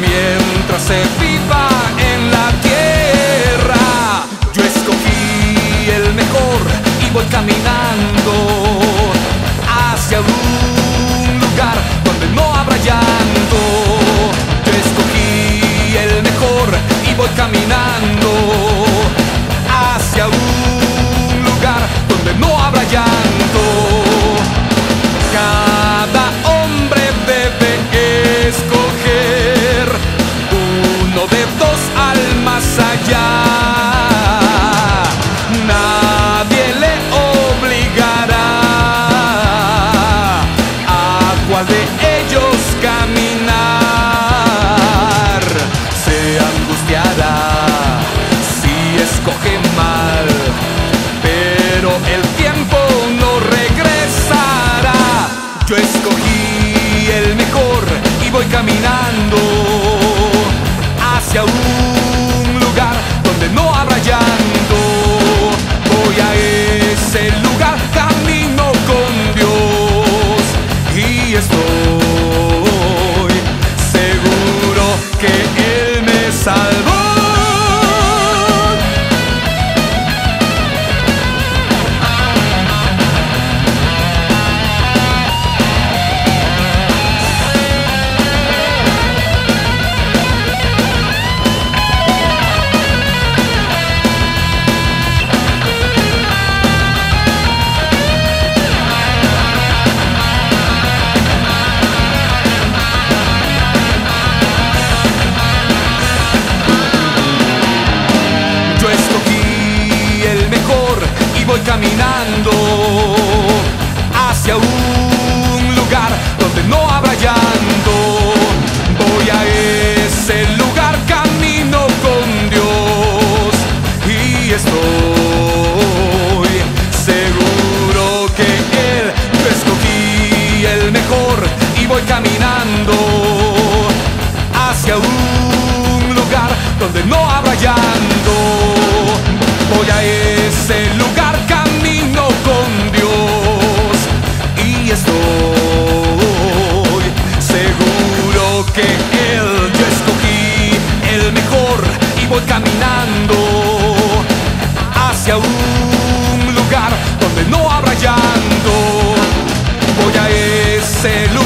mientras se viva en la tierra. Yo escogí el mejor y voy caminando. cual de ellos caminar. Se angustiará si escoge mal, pero el tiempo no regresará. Yo escogí el mejor y voy caminando hacia un caminando hacia un lugar donde no habrá llanto. Voy a ese lugar, camino con Dios y estoy seguro que Él yo escogí el mejor y voy caminando hacia un lugar donde no habrá llanto. Voy a ese lugar se